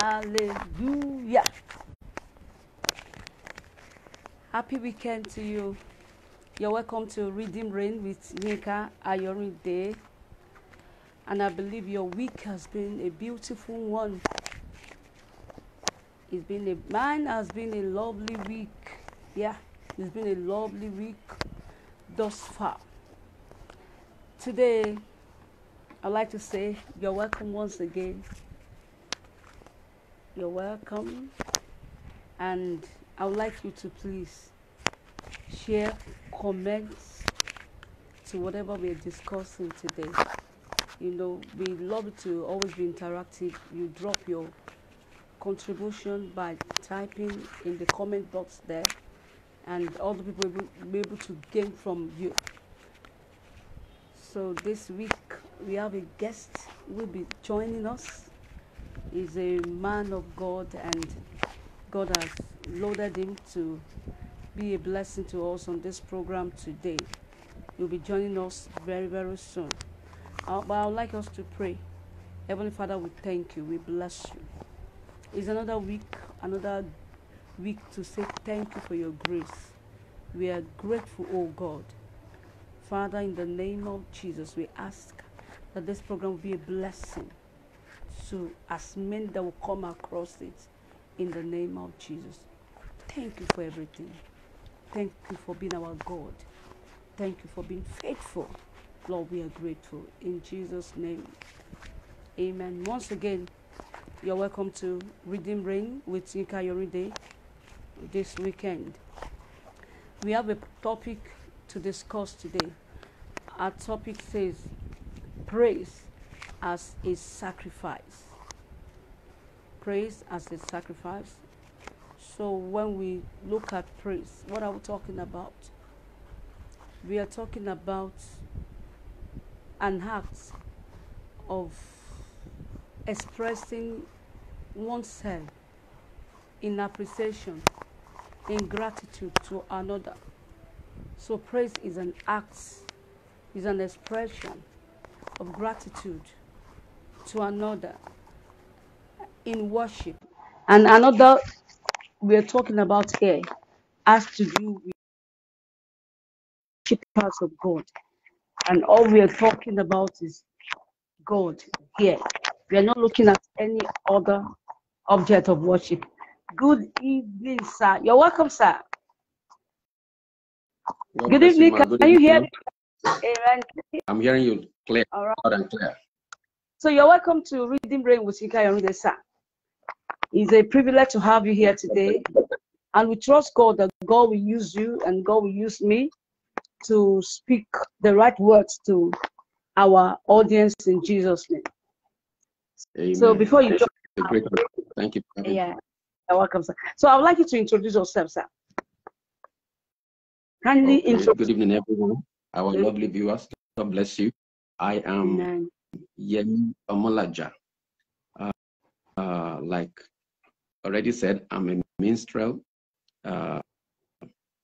Hallelujah. Happy weekend to you. You're welcome to Rhythm Rain with Yinka Ayorinde. And I believe your week has been a beautiful one. It's been a mine has been a lovely week. Yeah, it's been a lovely week thus far. Today, I'd like to say you're welcome once again. You're welcome. And I would like you to please share, comments to whatever we're discussing today. You know, we love to always be interactive. You drop your contribution by typing in the comment box there, and other people will be able to gain from you. So this week we have a guest who will be joining us. He's a man of God and God has loaded him to be a blessing to us on this program today. He'll be joining us very, very soon. Uh, but I would like us to pray. Heavenly Father, we thank you. We bless you. It's another week, another week to say thank you for your grace. We are grateful, oh God. Father, in the name of Jesus, we ask that this program be a blessing to as many that will come across it in the name of Jesus. Thank you for everything. Thank you for being our God. Thank you for being faithful. Lord, we are grateful. In Jesus' name. Amen. Once again, you're welcome to Rhythm Rain with Yinka Ayorinde this weekend. We have a topic to discuss today. Our topic says praise as a sacrifice. Praise as a sacrifice. So when we look at praise, what are we talking about? We are talking about an act of expressing oneself in appreciation, in gratitude to another. So praise is an act, is an expression of gratitude to another in worship. And another we're talking about here has to do with worshippers of God. And all we are talking about is God here. We are not looking at any other object of worship. Good evening, sir. You're welcome, sir. Good evening. Can you hear me? I'm hearing you clear, All right. loud and clear. So you're welcome to Rhythm Rain with Yinka Ayorinde, sir. It's a privilege to have you here today. And we trust God that God will use you and God will use me to speak the right words to our audience in Jesus' name. Amen. So before you great. Thank you. Yeah, you're welcome, sir. So I would like you to introduce yourself, sir. Kindly Okay. introduce. Good evening, everyone. Our Good lovely viewers. God bless you. I am Amen. Yemi Omolaja. Uh, uh, like already said, I'm a minstrel. Uh,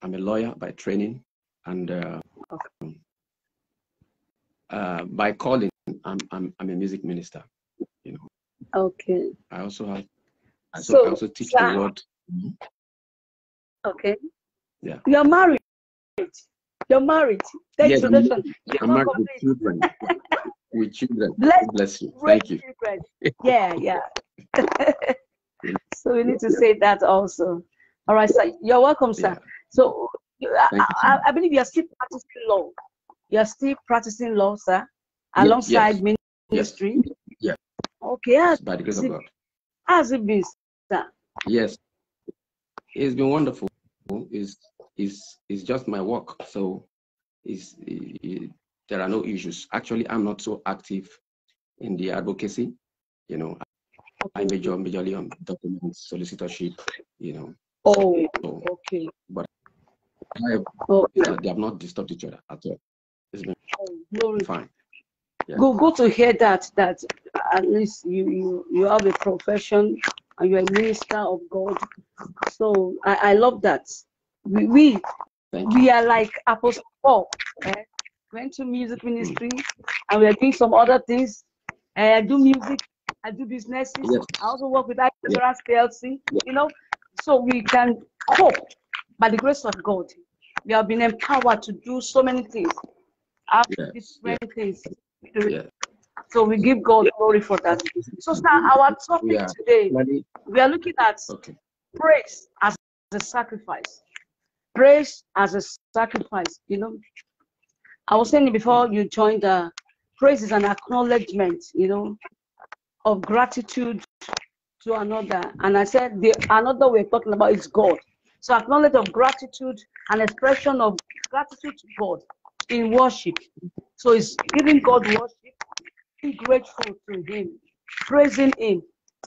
I'm a lawyer by training, and uh, uh, by calling, I'm, I'm I'm a music minister. You know, Okay. I also have. I also, I So, also teach sir, the word. okay. Yeah. You're married. You're married. The Yes, introduction. You're married with children. with children. Bless bless you. Thank you. children. Yeah, yeah. so we need to say that also. All right, sir. You're welcome, sir. Yeah. So you, I, you I. I believe you're still practicing law. You're still practicing law, sir, alongside yes, ministry. yes. Okay, how's Yes, by the grace of God. how's it been, sir? Yes, it's been wonderful. It's, it's, it's just my work. So it, there are no issues. Actually, I'm not so active in the advocacy. You know, I major majorly on documents, solicitorship, you know. Oh, So, okay. but I have, Okay. uh, they have not disturbed each other at all. It's been Oh, fine. Yeah. Go, go to hear that, that at least you, you, you have a profession and you're a minister of God. So I, I love that. We, we, we are like Apostle Paul. Eh? Went to music ministry and we are doing some other things. Eh, I do music, I do businesses. Yes. I also work with Insurance PLC. Yeah. You know, so we can cope by the grace of God. We have been empowered to do so many things. Have Yeah. different things. Yeah. So we give God glory for that. So, sir, our topic Yeah. today, we are looking at Okay. praise as a sacrifice. Praise as a sacrifice. You know, I was saying before you joined, uh, praise is an acknowledgement, you know, of gratitude to another. And I said the another we're talking about is God. So acknowledge of gratitude, an expression of gratitude to God in worship. So it's giving God worship, being grateful to Him, praising Him.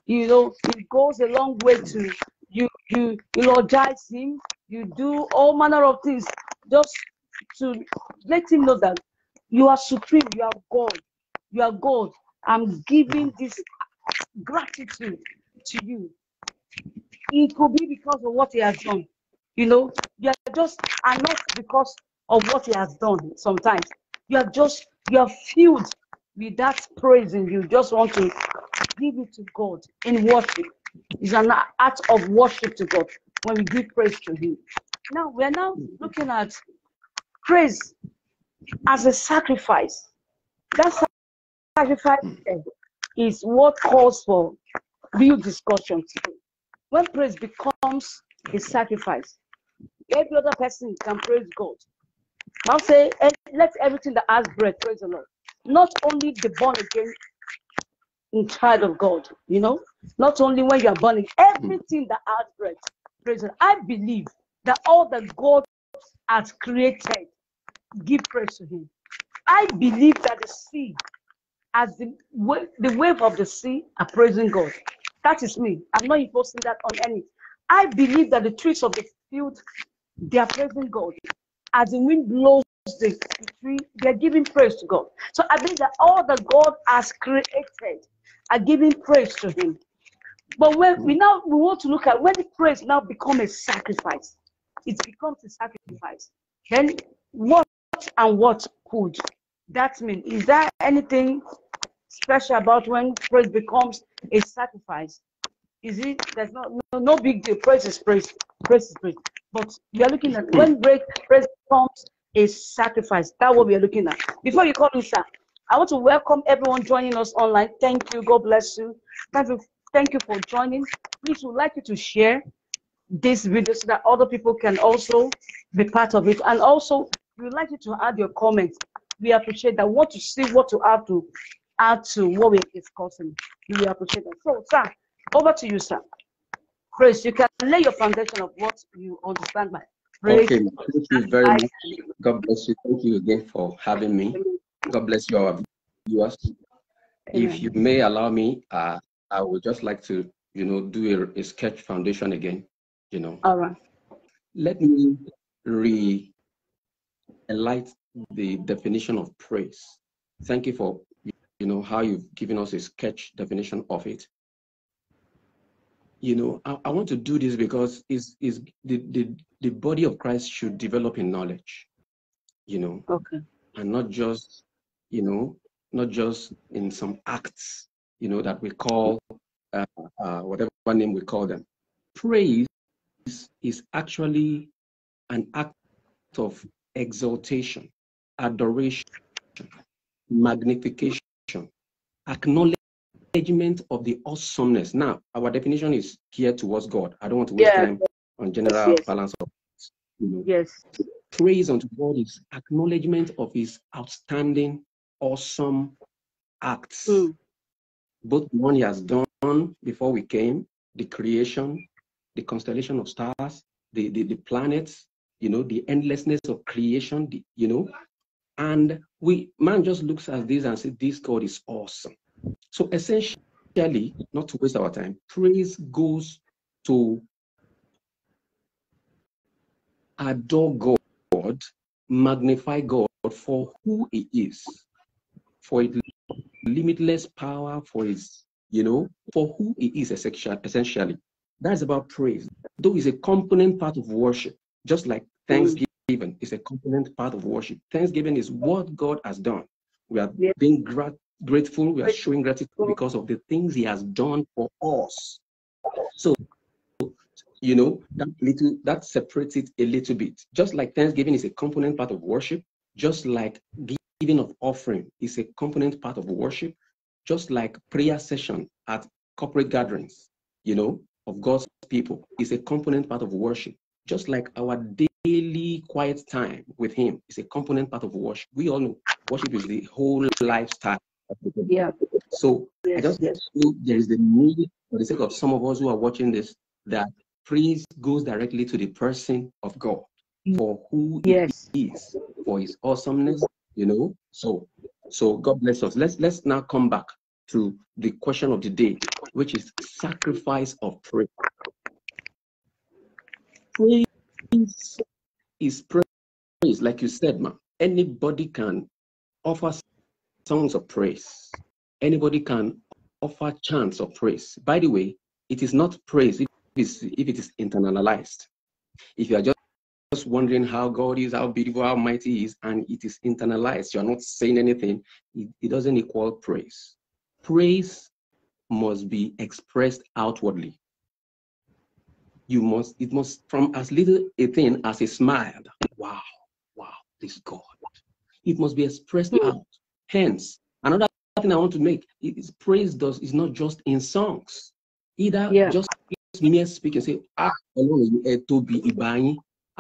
You know, it goes a long way to you you eulogize Him, you do all manner of things just to let Him know that you are supreme, you are God, you are God. I'm giving this gratitude to you. It could be because of what he has done. You know, you are just and not because of what he has done sometimes. You are just you are filled with that praise in you. Just want to give it to God in worship. It's an act of worship to God when we give praise to Him. Now we are now looking at praise as a sacrifice. That sacrifice is what calls for real discussion today. When praise becomes a sacrifice, every other person can praise God. Now say, eh, let everything that has breath praise the Lord. Not only the born again in child of God, you know, not only when you are born, again, everything that has breath praise I believe that all that God has created, give praise to Him. I believe that the sea, as the wave, the wave of the sea, are praising God. That is me. I'm not imposing that on any. I believe that the trees of the field, they are praising God. As the wind blows the tree, they are giving praise to God. So I believe that all that God has created are giving praise to Him. But when we mm. now we want to look at when the praise now become a sacrifice, it becomes a sacrifice. Then what and what could that mean? Is there anything special about when praise becomes a sacrifice? Is it there's no no, no big deal? Praise is praise, praise is praise. But we are looking at mm. when break praise becomes a sacrifice. That's what we are looking at. Before you call me, sir, I want to welcome everyone joining us online. Thank you. God bless you. Thank you, thank you for joining. Please, would like you to share this video so that other people can also be part of it. And also, we would like you to add your comments. We appreciate that. Want to see what to add to add to what we're discussing. We appreciate that. So, sir, over to you, sir. Chris, you can lay your foundation of what you understand by praise. Okay, thank you very much. God bless you. Thank you again for having me. God bless you, our viewers. If you may allow me, uh, I would just like to, you know, do a, a sketch foundation again. You know, All right. let me re enlight the definition of praise. Thank you for, you know, how you've given us a sketch definition of it. You know, I, I want to do this because is is the, the the body of Christ should develop in knowledge. You know, Okay. and not just, you know, not just in some acts, you know, that we call uh, uh, whatever name we call them. Praise is actually an act of exaltation, adoration, magnification, acknowledgement of the awesomeness. Now, our definition is geared towards God. I don't want to waste Yeah. time on general Yes. balance of, you know, Yes. praise unto God is acknowledgement of his outstanding, awesome acts. Mm. Both he has done before we came, the creation, the constellation of stars, the, the, the planets, you know, the endlessness of creation, the, you know, and we man just looks at this and says, This God is awesome. So essentially, not to waste our time, praise goes to adore God, magnify God for who He is, for His limitless power, for His, you know, for who He is essential- essentially. That's about praise. Though it's a component part of worship, just like Thanksgiving is a component part of worship. Thanksgiving is what God has done. We are being grat- grateful. We are showing gratitude because of the things He has done for us. So, you know, that little that separates it a little bit. Just like Thanksgiving is a component part of worship, just like giving of offering is a component part of worship, just like prayer session at corporate gatherings, you know, of God's people is a component part of worship. Just like our daily quiet time with Him is a component part of worship. We all know worship is the whole lifestyle. Yeah. So yes, I just yes. feel there is the need, for the sake of some of us who are watching this, that praise goes directly to the person of God for who yes. he is, for his awesomeness, you know. So so God bless us. Let's let's now come back to the question of the day, which is sacrifice of praise. Praise is praise, like you said, man. Anybody can offer songs of praise. Anybody can offer chants of praise. By the way, it is not praise if it is, if it is internalized. If you are just just wondering how God is, how beautiful, how mighty He is, and it is internalized. You're not saying anything. It, it doesn't equal praise. Praise must be expressed outwardly. You must, it must, from as little a thing as a smile. Wow, wow, this God. It must be expressed mm. out. Hence, another thing I want to make is praise does is not just in songs. Either yeah. just mere speak and say, ah, alone to be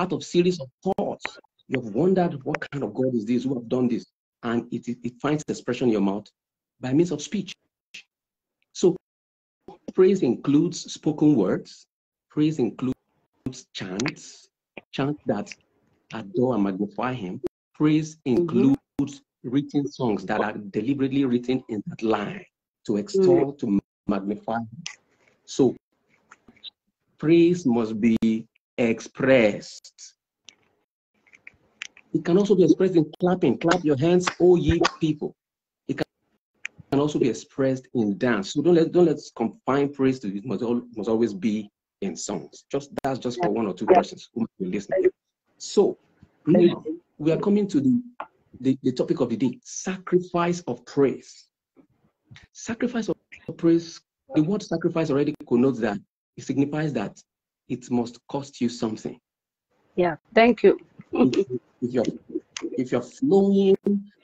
out of series of thoughts, you have wondered what kind of God is this, who have done this, and it, it, it finds expression in your mouth by means of speech. So praise includes spoken words, praise includes chants, chants that adore and magnify him. Praise mm-hmm. includes mm-hmm. written songs that are deliberately written in that line to extol, mm-hmm. to magnify. So praise must be expressed. It can also be expressed in clapping. Clap your hands, all ye people. It can also be expressed in dance. So don't let don't let's confine praise to it. Must all, must always be in songs. Just that's just for one or two persons who might be listening. So now we are coming to the, the, the topic of the day: sacrifice of praise. Sacrifice of praise. The word sacrifice already connotes that it signifies that it must cost you something. Yeah, thank you. if, you're if you're flowing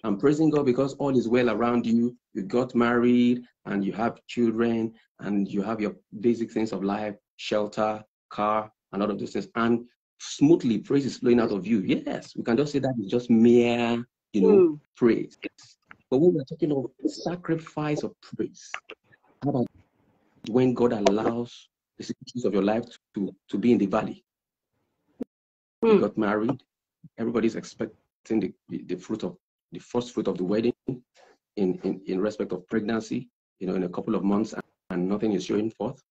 and praising God because all is well around you, you got married and you have children and you have your basic things of life, shelter, car, and all of those things, and smoothly praise is flowing out of you. Yes, we can just say that is just mere, you know, mm. praise. But when we're talking of sacrifice of praise, how about when God allows the situations of your life to, to be in the valley. Mm. You hmm. got married, everybody's expecting the, the, the, fruit of the first fruit of the wedding in, in, in respect of pregnancy, you know, in a couple of months and, and nothing is showing forth.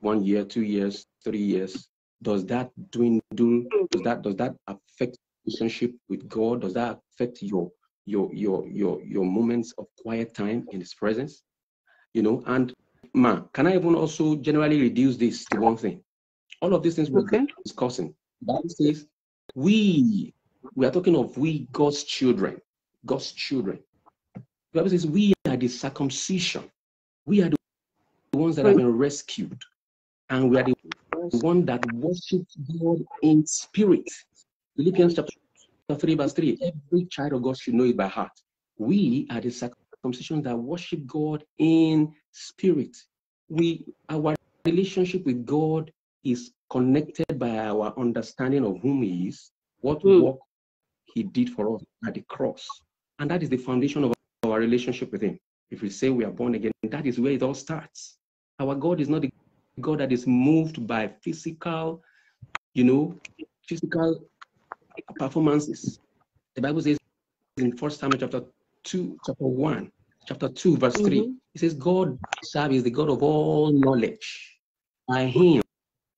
One year, two years, three years. Does that dwindle? Does that does that affect relationship with God? Does that affect your your your your your moments of quiet time in his presence? You know, and Ma, can I even also generally reduce this to one thing? All of these things we're okay. discussing. Bible says we we are talking of we God's children. God's children. The Bible says we are the circumcision. We are the ones that have been rescued. And we are the one that worship God in spirit. Philippians chapter 3, verse 3. Every child of God should know it by heart. We are the circumcision that worship God in spirit. We our relationship with God is connected by our understanding of whom He is, what mm. work He did for us at the cross, and that is the foundation of our relationship with Him. If we say we are born again, that is where it all starts. Our God is not the God that is moved by physical, you know, physical performances. The Bible says in First Samuel chapter two, chapter one, chapter 2, verse mm-hmm. 3. It says, God serve is the God of all knowledge. By him,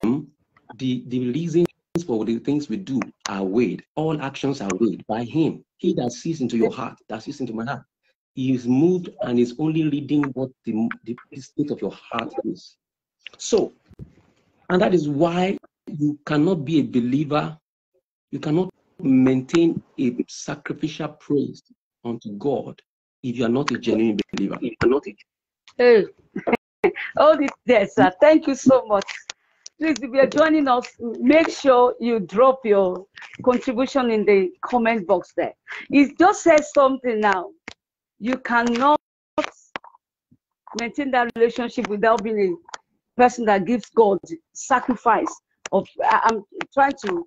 the, the reasons for the things we do are weighed. All actions are weighed by him. He that sees into your heart, that sees into my heart. He is moved and is only reading what the, the state of your heart is. So, and that is why you cannot be a believer, you cannot maintain a sacrificial praise unto God if you are not a genuine believer. If you're not a Hey, hold it there, sir. Thank you so much. Please, if you're joining us, make sure you drop your contribution in the comment box there. It just says something now. You cannot maintain that relationship without being a person that gives God sacrifice of. I- I'm trying to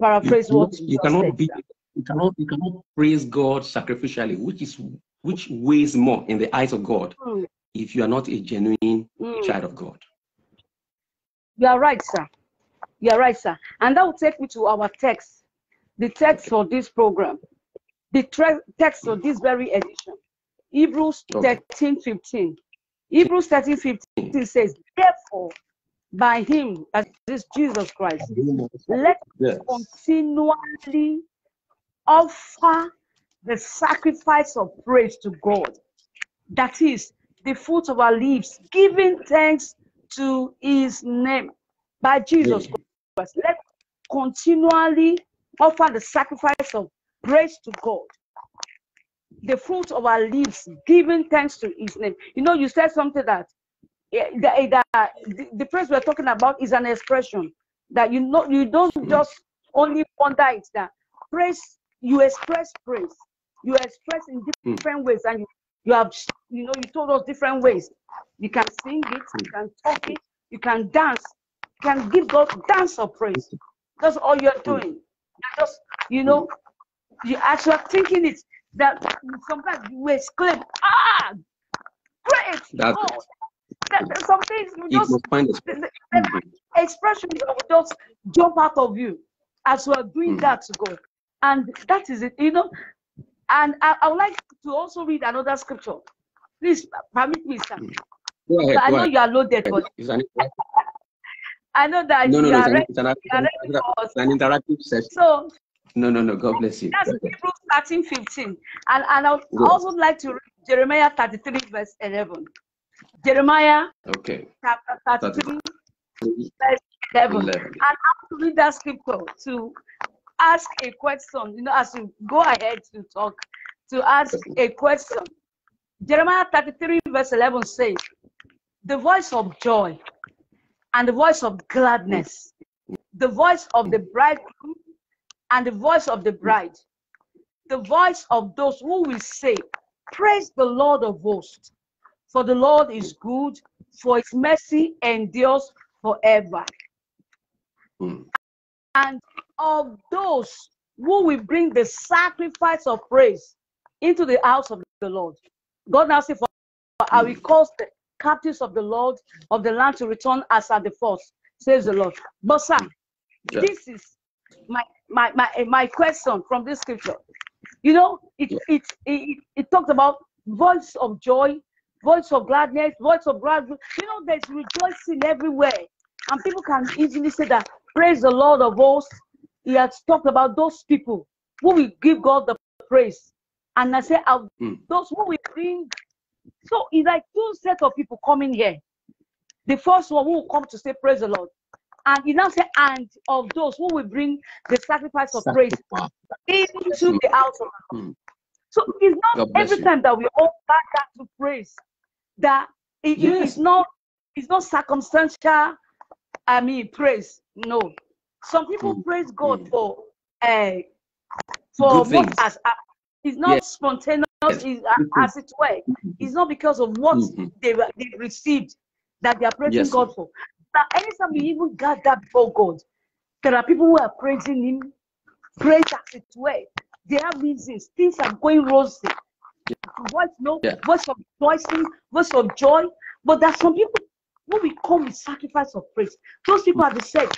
paraphrase you, what you just cannot said, be sir. you cannot you cannot praise God sacrificially, which is which weighs more in the eyes of God Mm, if you are not a genuine mm. child of God. You are right, sir. You are right, sir. And that will take me to our text, the text for this program, the tre- text for this very edition, Hebrews Okay. 13 15. Hebrews 13 15 says, Therefore, by him, that is Jesus Christ, let us Yes. continually offer the sacrifice of praise to God. That is the fruit of our lips, giving thanks to his name by Jesus. Christ. Let continually offer the sacrifice of praise to God. The fruit of our lips, giving thanks to his name. You know, you said something that yeah, the, eh, the, the, the praise we're talking about is an expression that you know you don't hmm. just only wonder it that praise you express praise you express in Mm. different ways and you, you have you know you told us different ways you can sing it you can talk it you can dance you can give god dance of praise that's all you're doing you're just you know you you're thinking it that sometimes you exclaim ah great That's god that, that some things you just the, the- the expression will just jump out of you as are doing Mm. that to God. And that is it, you know. And I, I would like to also read another scripture. Please permit me, sir. Go ahead. I Go know ahead. you are loaded, but an, I know that no, no, you no. are It's an, ready, an, for us. an interactive session. So No, no, no. God bless you. that's. Hebrews 13, 15. And, and I would also like to read Jeremiah 33, verse 11. Jeremiah Okay. chapter 33, 33, verse 11. 11. And I want to read that scripture to ask a question, you know, as you go ahead to talk, to ask a question. Jeremiah 33, verse 11 says, The voice of joy and the voice of gladness, the voice of the bridegroom and the voice of the bride, the voice of those who will say, Praise the Lord of hosts, for the Lord is good, for his mercy endures forever. Mm. and of those who will bring the sacrifice of praise into the house of the Lord. God now said, For I will mm. cause the captives of the Lord of the land to return as at the first, says the Lord. But sir, Yeah. this is my my my my question from this scripture. You know, it Yeah. it, it it talked about voice of joy, voice of gladness, voice of gratitude. You know, there's rejoicing everywhere, and people can easily say that praise the Lord of hosts. He has talked about those people who will give God the praise, and I say, Mm. those who will bring. So it's like two sets of people coming here. The first one who will come to say praise the Lord, and he now say, and of those who will bring the sacrifice of praise Sacrifice. into the house of the Lord. Mm. So it's not every you. time that we all back that to praise that it, it- Yes. it's not it's not circumstantial. I mean praise. No, some people Mm. praise God Mm. for uh, for Good what things. has happened. It's not Yes. spontaneous. Yes. It's, uh, Good as it were. It's not because of what Mhm. they they received that they are praising Yes, God for. Now, anytime we even gather before God, there are people who are praising Him, praise as it were. They have reasons. Things are going rosy. Voice, no, Yeah. voice of rejoicing, voice of joy. But there are some people who will come with sacrifice of praise. Those people are the set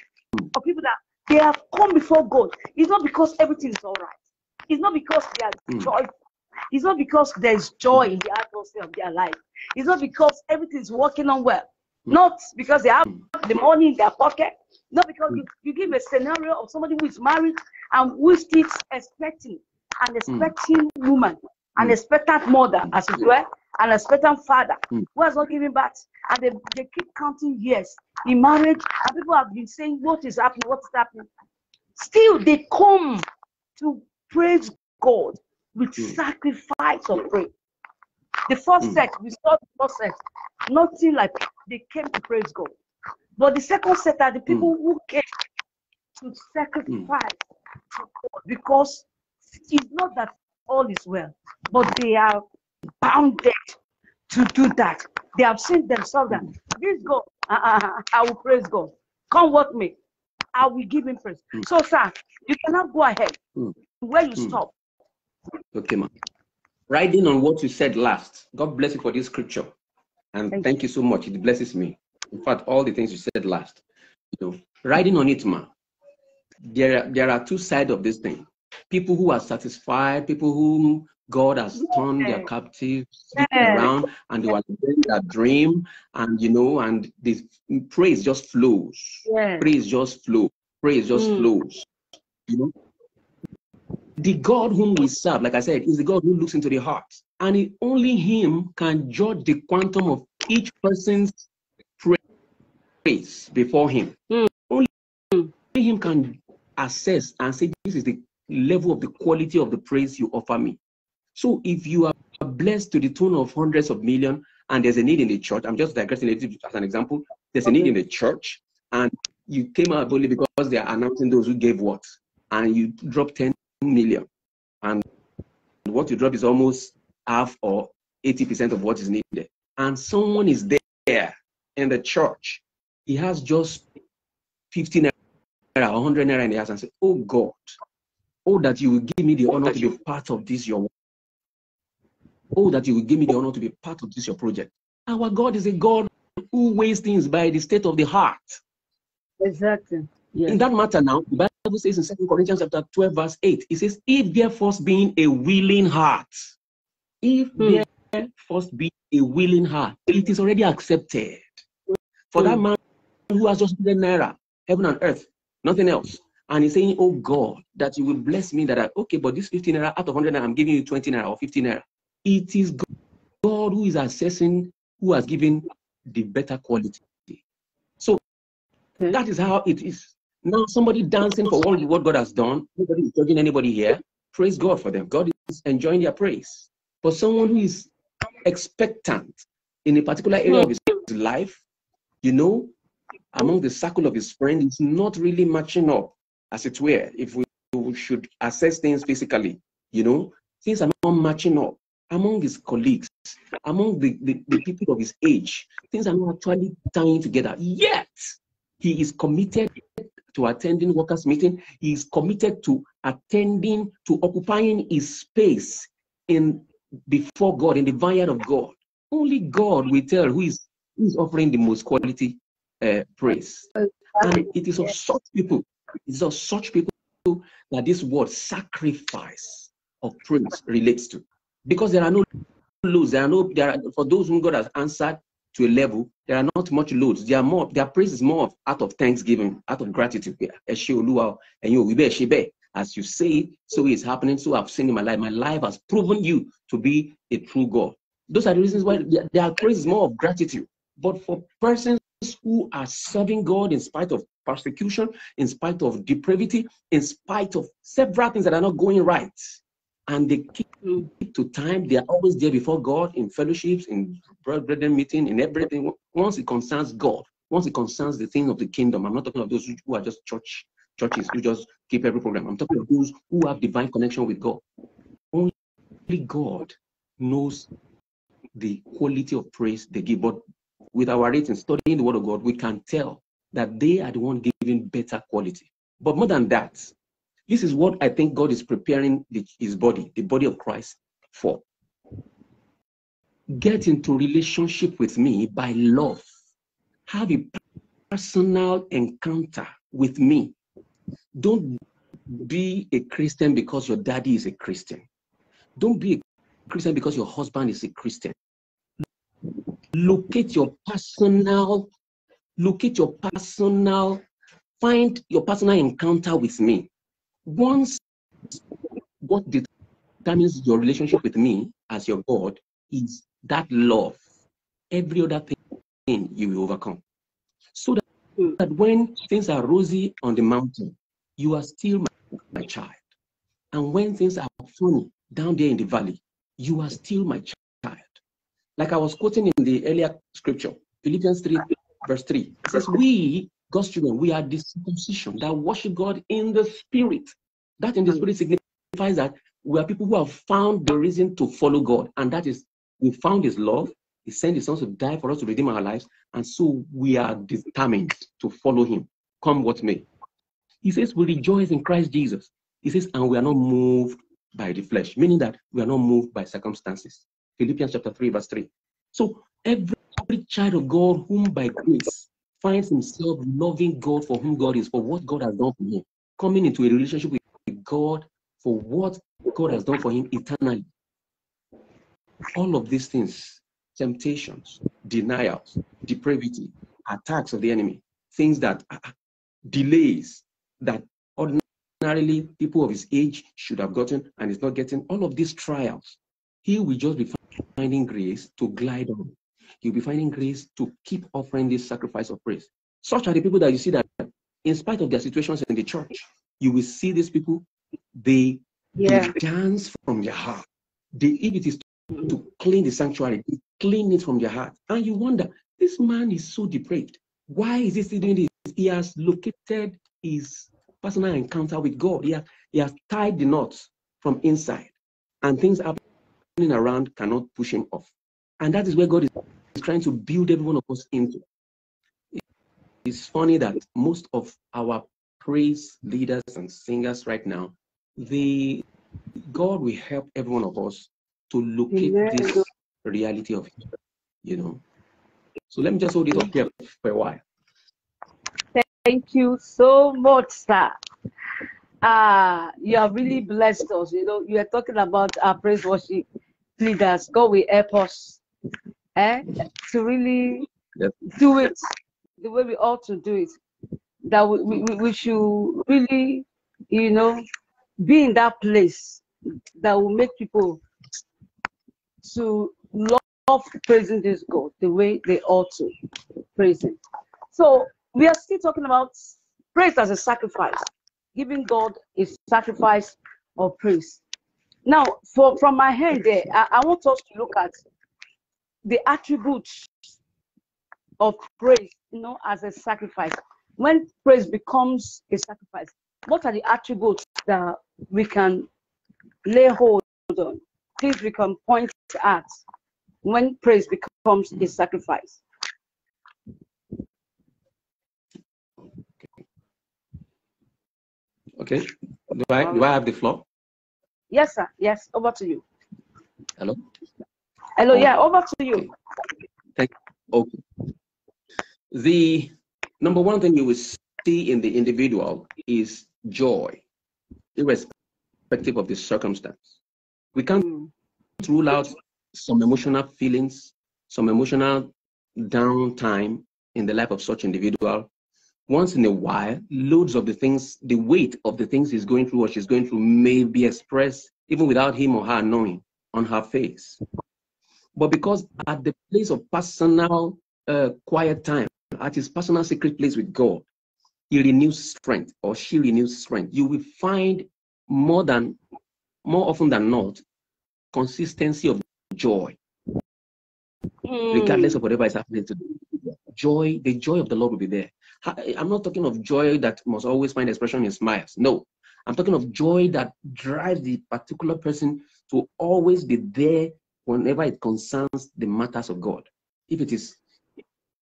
of people that they have come before God. It's not because everything is all right. It's not because they are Mm. joyful. It's not because there's joy in the atmosphere of their life. It's not because everything is working on well. Hmm. Not because they have hmm. the money in their pocket. Not because you, hmm. you give a scenario of somebody who is married and who is still expecting an expecting woman, an expectant mother, as it were, an expectant father Mm. who has not given birth. And they, they keep counting years in marriage. And people have been saying, What is happening? What is happening? Still, they come to praise God with Mm. sacrifice of praise. The first Mm. set, we saw the first set, nothing like they came to praise God. But the second set are the people who came to sacrifice to God because it's not that all is well, but they are bounded to do that. They have seen themselves that this God, uh, uh, I will praise God. Come with me. I will give him praise. Mm. So, sir, you cannot go ahead Mm. where you Mm. stop. Okay, ma. Riding on what you said last, God bless you for this scripture. And Thank thank, you so much. It blesses me. In fact, all the things you said last. You know, riding on it, ma. There, are- there are two sides of this thing. People who are satisfied, people whom God has turned their captives around and they were living their dream, and you know, and the praise just flows. Yes. Praise just flows. Praise just Mm. flows. You know, the God whom we serve, like I said, is the God who looks into the heart. And it, only Him can judge the quantum of each person's praise before Him. Mm. Mm. only Him can assess and say, This is the level of the quality of the praise you offer me. So if you are blessed to the tune of hundreds of millions and there's a need in the church, I'm just digressing as an example, there's a need in the church and you came out only because they are announcing those who gave what? And you drop 10 million. And what you drop is almost half or 80% of what is needed. And someone is there in the church. He has just 50 naira 100 naira in the house and say oh god oh that you will give me the honor to be part of this your work. Oh that you will give me the honor to be part of this your project our god is a god who weighs things by the state of the heart Exactly. Yes. in that matter now, the Bible says in 2 Corinthians chapter 12, verse 8, it says, If there first being a willing heart, if Hmm. there first be a willing heart, it is already accepted. For that Hmm. man who has just 100 naira, heaven and earth, nothing else. And he's saying, Oh God, that you will bless me that I, okay, but this 15 naira out of 100 naira, I'm giving you 20 naira or 15 naira. It is God who is assessing who has given the better quality. So Okay. that is how it is. Now, somebody dancing for all what God has done, nobody is judging anybody here. Praise God for them. God is enjoying their praise. But someone who is expectant in a particular area of his life, you know, among the circle of his friends, is not really matching up, as it were. If we, we should assess things physically, you know, things are not matching up among his colleagues, among the, the, the people of his age. Things are not actually tying together. Yet, he is committed to attending workers' meeting. He is committed to attending, to occupying his space in before God, in the vineyard of God. Only God will tell who is who is offering the most quality uh, praise. And it is of such people, it is of such people that this word sacrifice of praise relates to. Because there are no loads, there are no there are for those whom God has answered to a level, there are not much loads. There are more, their praise is more of out of thanksgiving, out of gratitude. As you say so it's happening. So I've seen in my life. My life has proven you to be a true God. Those are the reasons why their praise is more of gratitude. But for persons who are serving God in spite of persecution, in spite of depravity, in spite of several things that are not going right, and they keep to time, they are always there before God in fellowships, in brethren meeting, in everything. Once it concerns God, once it concerns the thing of the kingdom, I'm not talking of those who are just church churches who just keep every program. I'm talking of those who have divine connection with God. Only God knows the quality of praise they give. But with our rating, studying the word of God, we can tell that they are the one giving better quality. But more than that, this is what I think God is preparing the, his body, the body of Christ, for. Get into relationship with me by love. Have a personal encounter with me. Don't be a Christian because your daddy is a Christian. Don't be a Christian because your husband is a Christian. Locate your personal, locate your personal, find your personal encounter with me. Once what determines your relationship with me as your God is that love, every other thing you will overcome. So that, hmm. that when things are rosy on the mountain, you are still my, my child. And when things are funny down there in the valley, you are still my child. like I was quoting in the earlier scripture, Philippians 3, verse 3. It says, We, God's children, we are the circumcision that worship God in the spirit. That in the spirit signifies that we are people who have found the reason to follow God, and that is we found His love. He sent His Son to die for us to redeem our lives, and so we are determined to follow Him, come what may. He says we rejoice in Christ Jesus. He says, and we are not moved by the flesh, meaning that we are not moved by circumstances. Philippians chapter 3, verse 3. So every, every child of God, whom by grace finds himself loving God for whom God is, for what God has done for him, coming into a relationship with God for what God has done for him eternally. All of these things, temptations, denials, depravity, attacks of the enemy, things that ah, ah, delays that ordinarily people of his age should have gotten and is not getting, all of these trials, he will just be finding grace to glide on. He'll be finding grace to keep offering this sacrifice of praise. Such are the people that you see that, in spite of their situations in the church, you will see these people, they, yeah. they dance from their heart. They, if it is to, to clean the sanctuary, they clean it from their heart. And you wonder, this man is so depraved. Why is he still doing this? He has located his personal encounter with God. He has, he has tied the knots from inside, and things are around cannot push him off. And that is where God is trying to build every one of us into. It's funny that most of our praise leaders and singers right now, the God will help every one of us to locate this reality of it, you know. So let me just hold it up here for a while. Thank you so much, sir. Ah, uh, you have really blessed us. You know, you are talking about our praise worship leaders. God will help us eh, to really yep. do it the way we ought to do it. That we, we, we should really, you know, be in that place that will make people to love praising this God the way they ought to praise Him. So we are still talking about praise as a sacrifice, giving God a sacrifice of praise. Now, for, from my hand there, I, I want us to look at the attributes of praise, you know, as a sacrifice. When praise becomes a sacrifice, what are the attributes that we can lay hold on? Things we can point at when praise becomes a sacrifice. Okay. Do I do I have the floor? Yes, sir. Yes. Over to you. Hello. Hello. Oh. Yeah. Over to you. Okay. Thank. Okay. The number one thing you will see in the individual is joy, irrespective of the circumstance. We can't rule out some emotional feelings, some emotional downtime in the life of such individual once in a while, loads of the things, the weight of the things he's going through or she's going through may be expressed even without him or her knowing on her face. But because at the place of personal uh, quiet time, at his personal secret place with God, he renews strength or she renews strength. You will find more than, more often than not, consistency of joy, mm. regardless of whatever is happening to them. Joy, the joy of the Lord will be there. I'm not talking of joy that must always find expression in smiles. No, I'm talking of joy that drives the particular person to always be there whenever it concerns the matters of God. If it is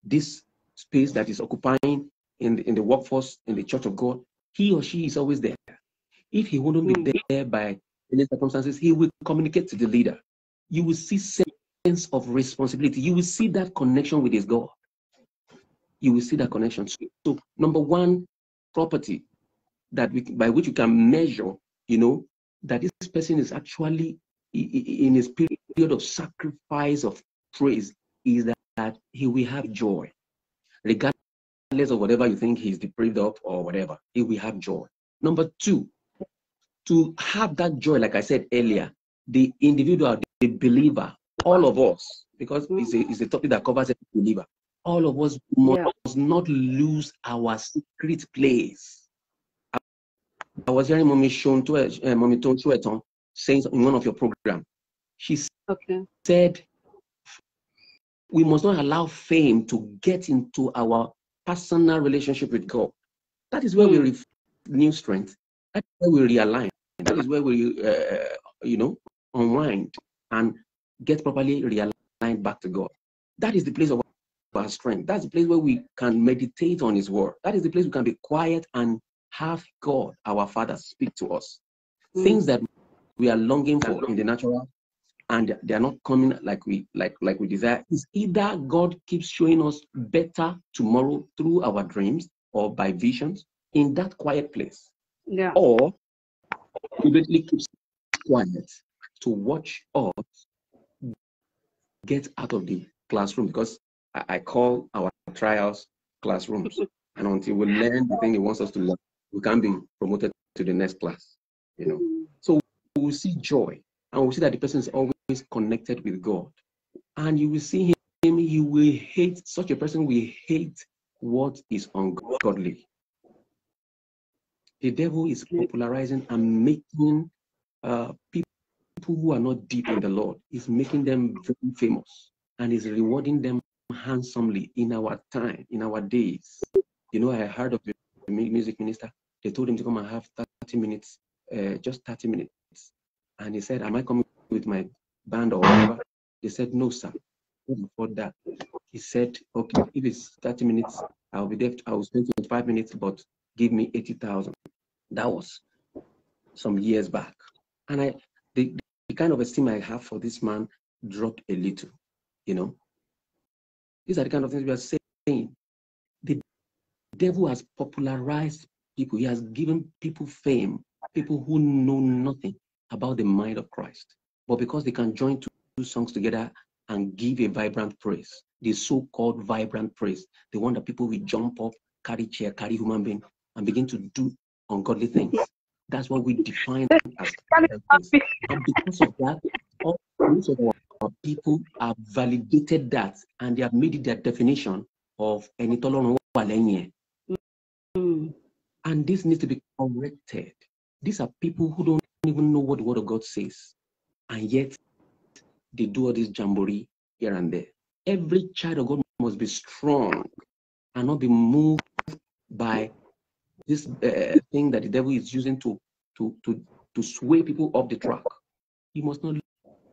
this space that is occupying in the, in the workforce, in the church of God, he or she is always there. If he wouldn't be hmm. there by any circumstances, he will communicate to the leader. You will see sense of responsibility. You will see that connection with his God you will see that connection. So, number one property that we, by which you can measure, you know, that this person is actually in his period of sacrifice of praise is that, that he will have joy, regardless of whatever you think he's deprived of or whatever. He will have joy. Number two, to have that joy, like I said earlier, the individual, the believer, all of us, because it's a, it's a topic that covers every believer all of us must yeah. not lose our secret place. I, was hearing Mommy to uh, Mommy Ton saying in one of your programs. She okay. said, we must not allow fame to get into our personal relationship with God. That is where mm. we renew strength. That is where we realign. That is where we, uh, you know, unwind and get properly realigned back to God. That is the place of our strength. That's the place where we can meditate on His word. That is the place we can be quiet and have God, our Father, speak to us. Mm. Things that we are longing for in the natural and they are not coming like we like like we desire is either god keeps showing us better tomorrow through our dreams or by visions in that quiet place. Yeah. Or immediately keeps quiet to watch us get out of the classroom because I, I call our trials classrooms and until we learn the thing he wants us to learn we can be promoted to the next class you know. Mm. so we see joy and we see that the person is always connected with God. And you will see him, he will hate, such a person will hate what is ungodly. The devil is popularizing and making uh, people who are not deep in the Lord, is making them very famous and is rewarding them handsomely in our time, in our days. You know, I heard of the music minister, they told him to come and have 30 minutes, uh, just 30 minutes. And he said, Am I coming with my band or whatever. They said, no, sir, before that. He said, okay, if it's 30 minutes, I'll be there, I will spend 25 minutes, but give me 80,000. That was some years back. And I, the, the kind of esteem I have for this man dropped a little, you know. These are the kind of things we are saying. The devil has popularized people. He has given people fame, people who know nothing about the mind of Christ. But because they can join two songs together and give a vibrant praise, the so-called vibrant praise, the one that people will jump up, carry chair, carry human being, and begin to do ungodly things. That's what we define as And because of that, all of our people have validated that and they have made it their definition of any. And this needs to be corrected. These are people who don't even know what the word of God says and yet they do all this jamboree here and there. Every child of God must be strong and not be moved by this uh, thing that the devil is using to, to, to, to sway people off the track. You must not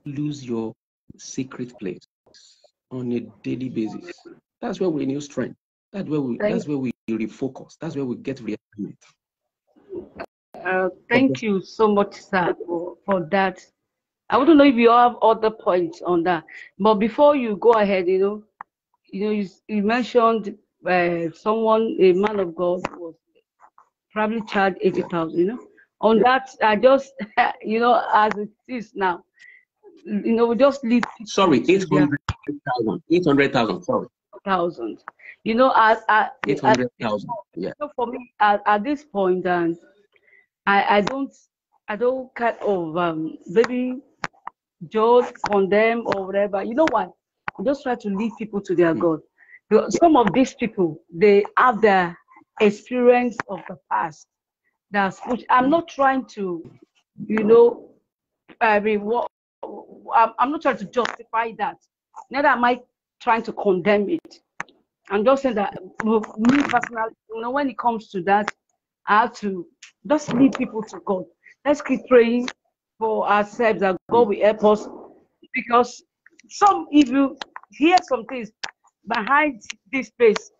lose your secret place on a daily basis. That's where we renew strength. That's where we. that's where we refocus. That's where we get realignment. Uh, thank you so much, sir, for, for that I wouldn't know if you have other points on that. But before you go ahead, you know, you know, you, you mentioned uh, someone, a man of God, was probably charged eighty thousand. You know, on that, I just, you know, as it is now, you know, we just leave. Sorry, eight hundred thousand. Eight hundred thousand. Sorry. Thousand. You know, at, at eight hundred thousand. Yeah. So for me, at, at this point, and I, I don't, I don't kind of um, maybe judge, condemn, or whatever. You know what? just try to lead people to their hmm. God. Some of these people, they have their experience of the past. That's which I'm hmm. not trying to, you know, I mean, what I'm not trying to justify that. Neither am I trying to condemn it. I'm just saying that me personally, you know, when it comes to that, I have to just lead people to God. Let's keep praying for ourselves that God will help us. Because some, if you hear some things behind this place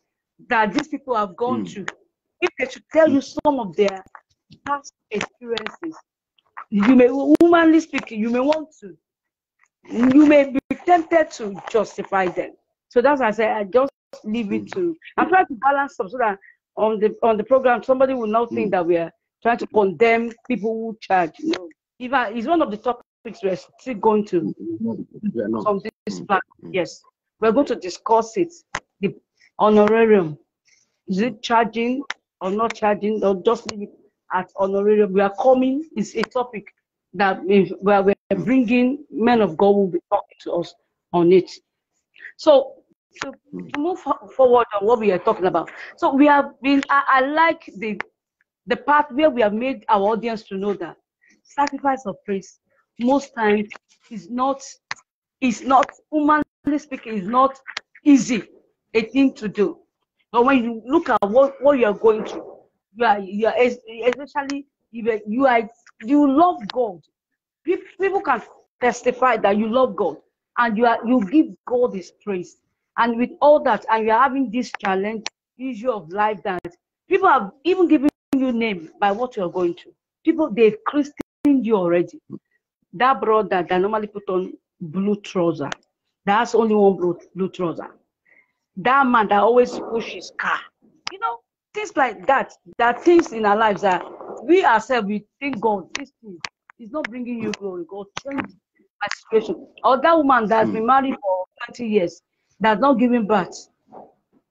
that these people have gone mm. through, if they should tell you some of their past experiences, you may, humanly speaking, you may want to, you may be tempted to justify them. So that's why I say I just leave it to. I'm trying to balance some so that on the on the program somebody will not think mm. that we are trying to condemn people who charge. No even it's one of the topics we're still going to on this platform. Yes, we're going to discuss it. The honorarium is it charging or not charging, or just leave it at honorarium? We are coming. It's a topic that we, where we're bringing men of God will be talking to us on it. So to, to move forward on what we are talking about. So we have been. I, I like the the part where we have made our audience to know that sacrifice of praise most times is not is not humanly speaking, is not easy a thing to do. But when you look at what, what you are going through, you are you are especially you are, you are you love God. People can testify that you love God and you are you give God His praise. And with all that, and you are having this challenge, issue of life that people have even given you name by what you are going through. People they've christened you already. That brother that normally put on blue trouser, that's only one blue, blue trouser. That man that always push his car, you know, things like that. There are things in our lives that we ourselves we think God, this thing is not bringing you glory. God change my situation. Or that woman that's hmm. been married for 20 years, that's not giving birth.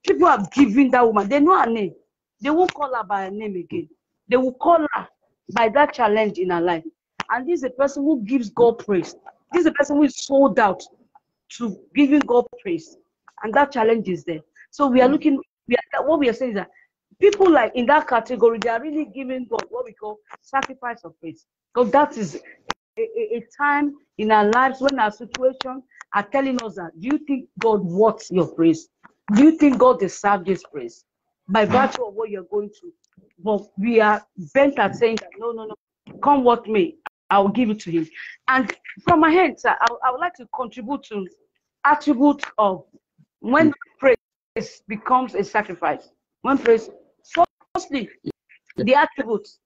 People have given that woman, they know her name. They won't call her by her name again. They will call her by that challenge in her life. And this is a person who gives God praise. This is a person who is sold out to giving God praise. And that challenge is there. So we are hmm. looking, we are, what we are saying is that people like in that category, they are really giving God what we call sacrifice of praise. Because that is a, a, a time in our lives when our situation are telling us that do you think God wants your praise? Do you think God deserves this praise? By hmm. virtue of what you're going through. But we are bent at saying that no, no, no, come what may, I will give it to him. And from my hand, I, I would like to contribute to attribute of when praise becomes a sacrifice. When praise, firstly, the attributes.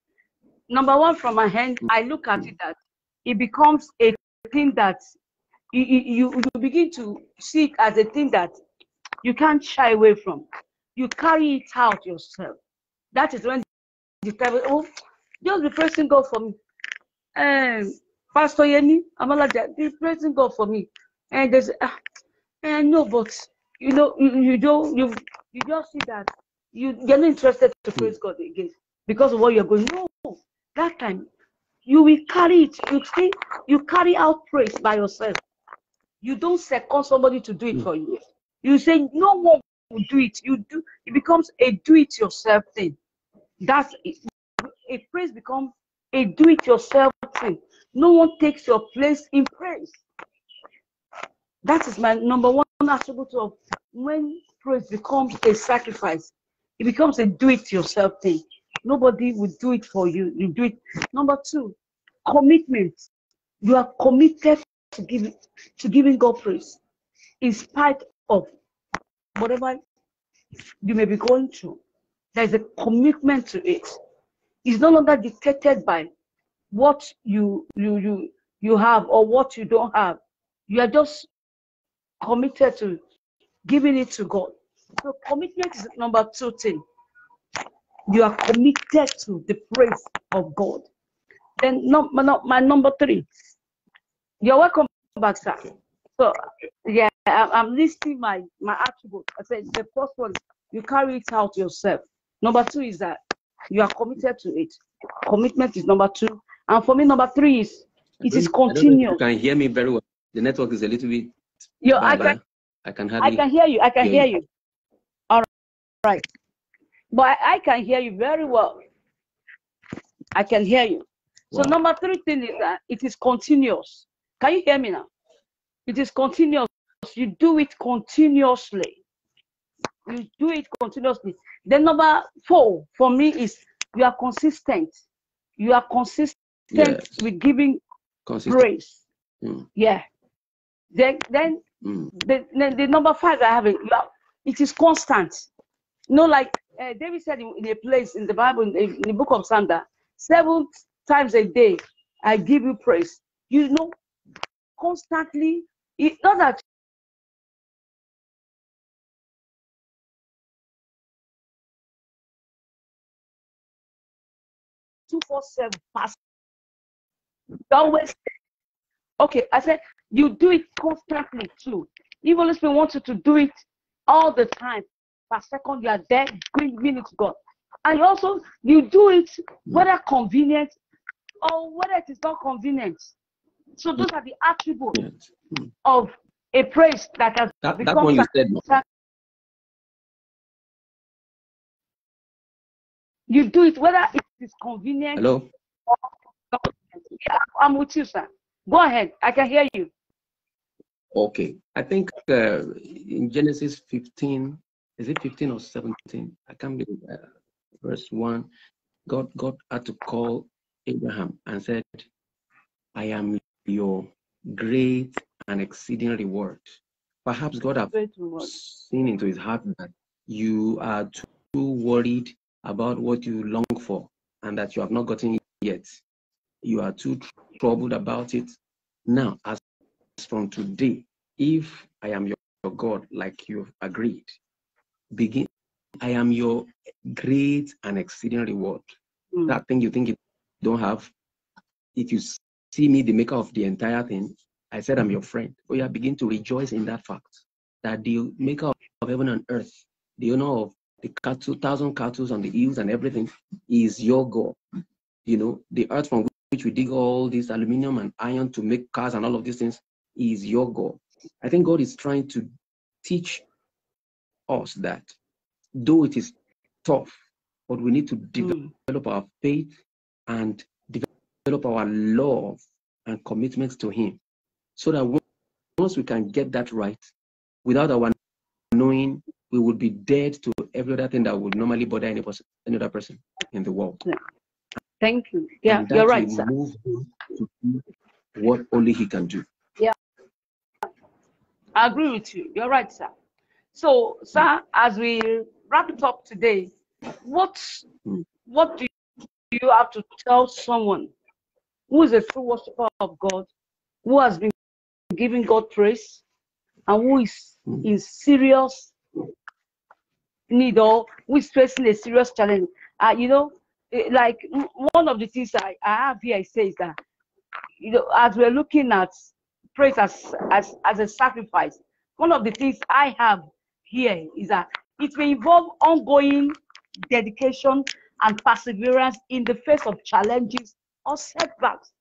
Number one, from my hand, I look at it that it becomes a thing that you, you, you begin to see it as a thing that you can't shy away from. You carry it out yourself. That is when the time, oh, just be praising God for me. Um, Pastor Yemi, Omolaja, be praising God for me. And there's, uh, and no, but you know, you, you don't, you, you just see that you, you're not interested to praise God again because of what you're going. No, that time you will carry it. You see, you carry out praise by yourself. You don't second somebody to do it for you. You say no one will do it. You do. It becomes a do-it-yourself thing. That's it. a praise becomes a do-it-yourself thing. No one takes your place in praise. That is my number one attribute of when praise becomes a sacrifice. It becomes a do-it-yourself thing. Nobody will do it for you. You do it. Number two, commitment. You are committed to giving to giving God praise in spite of whatever you may be going through. There's a commitment to it. It's no longer dictated by what you you you you have or what you don't have. You are just committed to giving it to God. So commitment is number two thing. You are committed to the praise of God. Then no, my, my number three. You're welcome back, sir. So yeah, I'm, I'm listing my my attribute. I said the first one, you carry it out yourself. Number two is that you are committed to it. Commitment is number two. And for me, number three is it is continuous. You can hear me very well. The network is a little bit. Yo, I can, I can hardly. I can hear you. I can hear you. All right. But I, I can hear you very well. I can hear you. So number three thing is that it is continuous. Can you hear me now? It is continuous. You do it continuously. You do it continuously. Then number four for me is you are consistent. You are consistent Yes. with giving Consistent. praise. Mm. Yeah. Then then Mm. the, the, the number five I have it. You it is constant. No, like uh, David said in, in a place in the Bible, in the, in the book of Psalm, that seven times a day I give you praise. You know, constantly. It, not that two four seven pass. Don't waste. Okay, I said you do it constantly too. Even if Spirit wants you to do it all the time, per second you are there it to God, and also you do it whether convenient or whether it is not convenient. So those are the attributes hmm. of a praise that has That, that one you said. you do it whether it is convenient Hello. I'm with you, sir. Go ahead. I can hear you. Okay, I think uh, in Genesis 15, is it 15 or 17? I can't remember. Uh, verse 1, God, God had to call Abraham and said, I am your great and exceeding reward. Perhaps God has seen into his heart that you are too worried about what you long for and that you have not gotten yet. You are too troubled about it. Now, as from today, if I am your, your God, like you've agreed, begin. I am your great and exceeding reward. Mm. That thing you think you don't have, if you see me, the maker of the entire thing, I said I'm your friend. Oh yeah, begin to rejoice in that fact that the maker of heaven and earth, the owner of the cattle, thousand cattle on the hills and everything, is your God. You know, the earth from which we dig all this aluminum and iron to make cars and all of these things is your God. I think God is trying to teach us that though it is tough, but we need to hmm. develop mm. our faith and develop our love and commitment to Him so that once we can get that right, without our knowing, we would be dead to every other thing that would normally bother any, person, any other person in the world. Yeah. Thank you. Yeah, you're right, sir. Move to do what only He can do. Yeah. I agree with you. You're right, sir. So, sir, as we wrap it up today, what mm. what do you have to tell someone who is a true worshiper of God, who has been giving God praise, and who is mm. in serious need or who is facing a serious challenge? Uh, you know, eh, like one of the things I, I have here, is that, you know, as we're looking at praise as, as, as a sacrifice, one of the things I have here is that it may involve ongoing dedication and perseverance in the face of challenges or setbacks.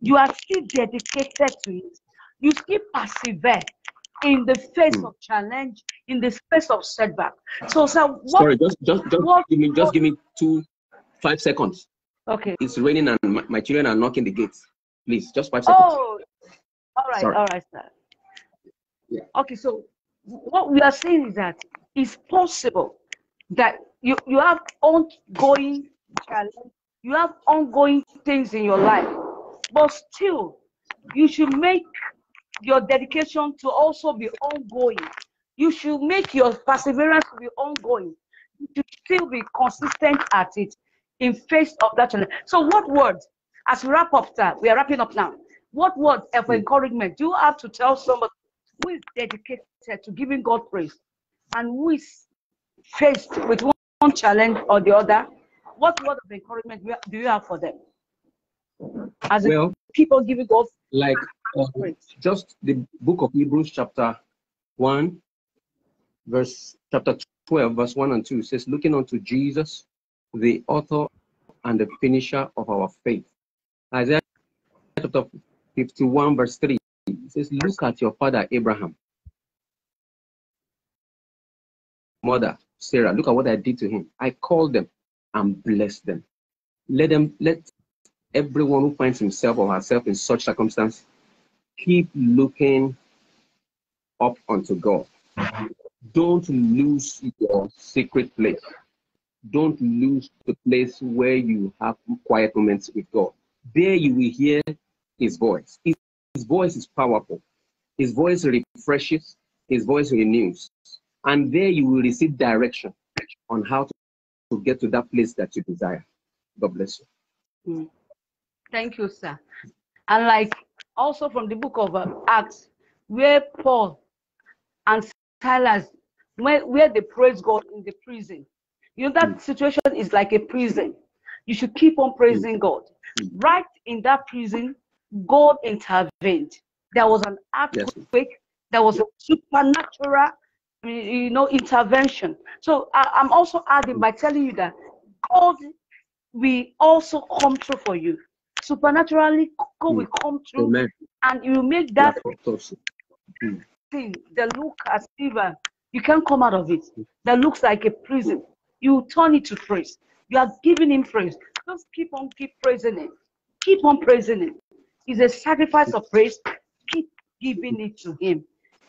You are still dedicated to it. You still persevere in the face mm. of challenge, in the face of setback. So, sir, what, sorry, just just just what, give me just give me two five seconds. Okay. It's raining and my, my, children are knocking the gates. Please, just five seconds. Oh, all right, sorry. all right, sir. Yeah. Okay, so what we are saying is that it's possible that you, you have ongoing challenge, you have ongoing things in your life, but still you should make your dedication to also be ongoing. You should make your perseverance to be ongoing. You should still be consistent at it in face of that challenge. So what words, as we wrap up that, we are wrapping up now, what words of mm. encouragement do you have to tell somebody who is dedicated to giving God praise and who is faced with one challenge or the other, what word of encouragement do you have for them? As well, people giving God like uh, just the book of Hebrews, chapter 1, verse chapter 12, verse 1 and 2 says, Looking unto Jesus, the author and the finisher of our faith. Isaiah chapter 51, verse 3 says, Look at your father Abraham. Mother Sarah, look at what I did to him. I called them and blessed them. Let them let everyone who finds himself or herself in such circumstance keep looking up unto God. Don't lose your secret place. Don't lose the place where you have quiet moments with God. There you will hear his voice. His his voice is powerful. His voice refreshes. His voice renews. And there you will receive direction on how to, to get to that place that you desire. God bless you. Mm. Thank you, sir. And like also from the book of uh, Acts, where Paul and Silas, where, where they praise God in the prison. You know, that mm. situation is like a prison. You should keep on praising mm. God. Mm. Right in that prison, God intervened. There was an earthquake. Yes. There was a supernatural, you know, intervention. So I, am also adding by telling you that God will also come through for you. Supernaturally, God will mm. come through, Amen. and you make that mm. thing that look as if you can't come out of it. That looks like a prison. You turn it to praise. You are giving Him praise. Just keep on keep praising Him. Keep on praising Him is a sacrifice of praise. Keep giving it to Him.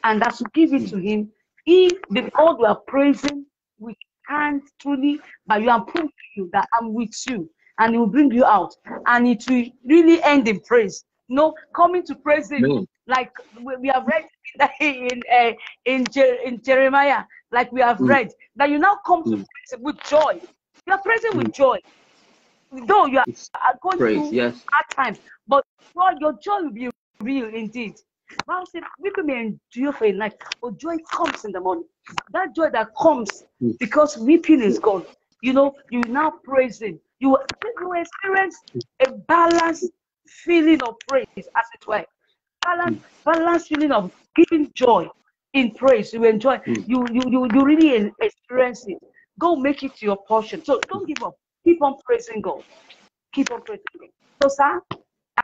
And as you give it to Him, if the God we are praising, we can't truly, but you are proof to you that I'm with you and He will bring you out. And it will really end in praise. No, coming to praise Him, Amen. like we, we have read in, uh, in, Je- in Jeremiah, like we have Mm. read, that you now come to Mm. praise Him with joy. You are praising with joy. Though you are going praise, through yes. hard times, but God, your joy will be real indeed. Bible said, weeping may endure for a night, but joy comes in the morning. That joy that comes Mm. because weeping is gone. You know, you now praise Him. You will- you experience a balanced feeling of praise, as it were. Balance, balanced feeling of giving joy in praise. You enjoy. Mm. You you you you really experience it. Go make it your portion. So don't give up. Keep on praising God. Keep on praising God. So, sir,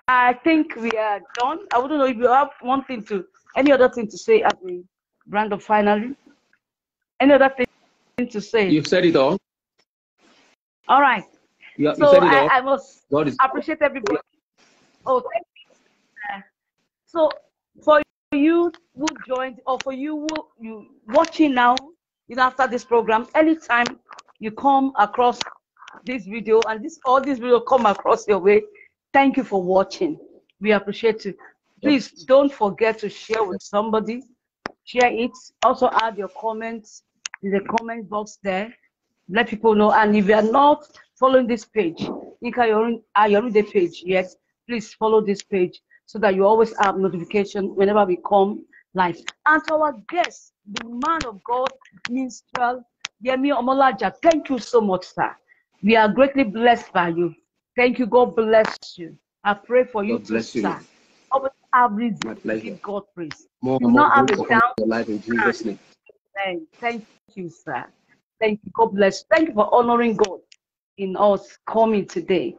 I think we are done. I wouldn't know if you have one thing to, any other thing to say as we round up finally. Any other thing to say? You've said it all. All right. You So said it all. I, I must God appreciate everybody. Oh, thank you. So for you who joined, or for you who you watching now, you know, after this program, anytime you come across this video and this all this video come across your way, thank you for watching. We appreciate you. Please don't forget to share with somebody. Share it. Also add your comments in the comment box there. Let people know. And if you are not following this page, Yinka Ayorinde page yet, please follow this page so that you always have notification whenever we come live. And to our guest, the man of God, Minstrel Yemi Omolaja, thank you so much, sir. We are greatly blessed by you. Thank you. God bless you. I pray for you God too, bless you. sir. Always have reason My to pleasure. give God praise. more and more not have a down life in Jesus' name. Thank you, sir. Thank you. God bless. Thank you for honoring God in us coming today.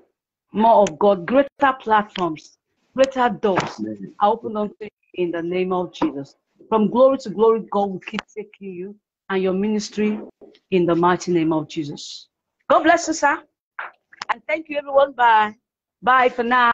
More of God, greater platforms, greater doors I open unto you in the name of Jesus. From glory to glory, God will keep taking you and your ministry in the mighty name of Jesus. God bless you, sir. And thank you, everyone. Bye. Bye for now.